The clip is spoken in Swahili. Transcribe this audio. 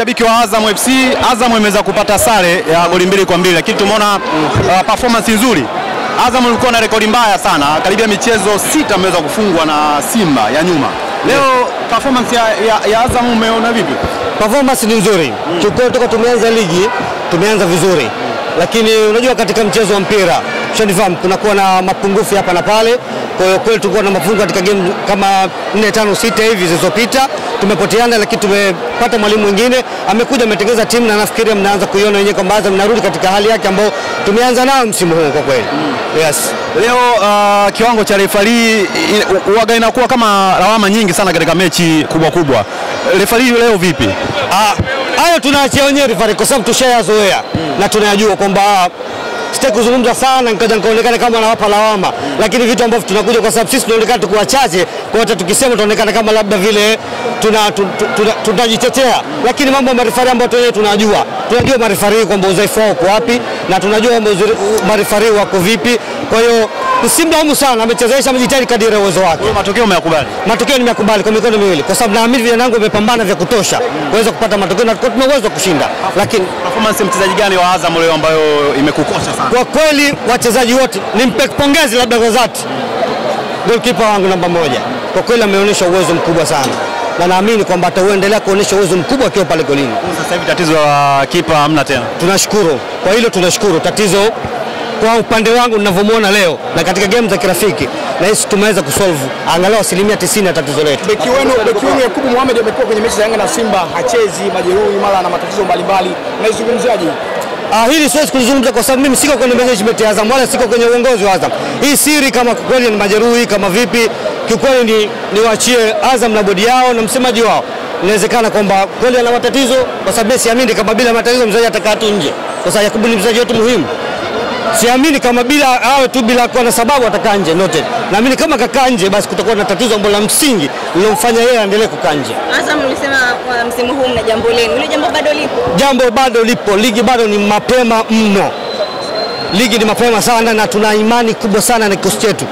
Shabiki wa Azam FC, Azam imeweza kupata sare ya goli mbili kwa mbili, lakini tumeona uh, performance nzuri. Azam ilikuwa na rekodi mbaya sana, karibia michezo sita ameweza kufungwa na Simba ya nyuma. Leo performance ya, ya, ya Azam umeona vipi? Performance ni nzuri kiukweli, toka tumeanza ligi tumeanza vizuri, mm. lakini unajua katika mchezo wa mpira shanifahamu kunakuwa na mapungufu hapa na pale. Kwa hiyo kweli tulikuwa na mapungufu katika game kama 4 5 6 hivi zilizopita, tumepoteana, lakini tumepata mwalimu mwingine amekuja ametengeza timu, na nafikiri mnaanza kuiona wenyewe kwamba Azam narudi katika hali yake ambayo tumeanza nayo msimu huu kwa kweli. Mm. Yes. Leo uh, kiwango cha refari huwaga inakuwa kama lawama nyingi sana katika mechi kubwa kubwa. Refari leo vipi? Ah, hayo tunaachia wenyewe refari kwa sababu tushayazoea mm. na tunayajua kwamba sitaki kuzungumza sana nikaja nikaonekana kama nawapa lawama, lakini vitu ambavyo tunakuja kwa sababu sisi tunaonekana tuko wachache, kwa hata tukisema tunaonekana kama labda vile tunajitetea tuna, tuna, tuna lakini mambo ya marifari ambayo wenyewe tunajua tunajua marifari kwamba udhaifu wao uko wapi na tunajua marifari wako vipi. Kwa hiyo usimlaumu sana, amechezesha amejitahidi kadiri ya uwezo wake. Matokeo umeyakubali? Matokeo nimeyakubali kwa mikono miwili, kwa sababu naamini vijana wangu wamepambana vya kutosha kuweza mm. kupata matokeo na tuna uwezo kushinda. Lakini performance ya mchezaji gani wa Azam leo ambayo imekukosha sana? Kwa kweli wachezaji wote nimpe pongezi labda kwa dhati goalkeeper wangu namba moja, kwa kweli ameonyesha uwezo mkubwa sana na naamini kwamba atauendelea kuonyesha uwezo mkubwa akiwa pale golini. Sasa hivi tatizo la kipa hamna tena. Tunashukuru kwa hilo, tunashukuru. Tatizo kwa upande wangu ninavyomwona leo na katika game za kirafiki nahisi tumeweza kusolve angalau asilimia 90 ya tatizo letu. Beki wenu beki wenu Yakubu Mohamed amekuwa kwenye mechi za Yanga na Simba, hachezi, majeruhi, mara na matatizo mbalimbali, naizungumziaje? Ah, hili siwezi kulizungumza kwa sababu mimi siko kwenye management ya Azam wala siko kwenye uongozi wa Azam. Hii siri kama kweli ni majeruhi kama vipi, kiukweli ni niwaachie Azam na bodi yao na msemaji wao. Inawezekana kwamba kweli ana matatizo, kwa sababu siamini kama bila matatizo mchezaji atakaa tu nje, kwa sababu Yakubu ni mchezaji wetu muhimu. Siamini kama bila awe tu bila kuwa na sababu atakaa nje noted. Naamini kama kakaa nje, basi kutakuwa na tatizo ambalo la msingi lilomfanya yeye aendelee kukaa nje. Azam ulisema msimu huu mna jambo lenu, ile jambo bado lipo? Jambo bado lipo, ligi bado ni mapema mno, ligi ni mapema sana, na tuna imani kubwa sana na kikosi chetu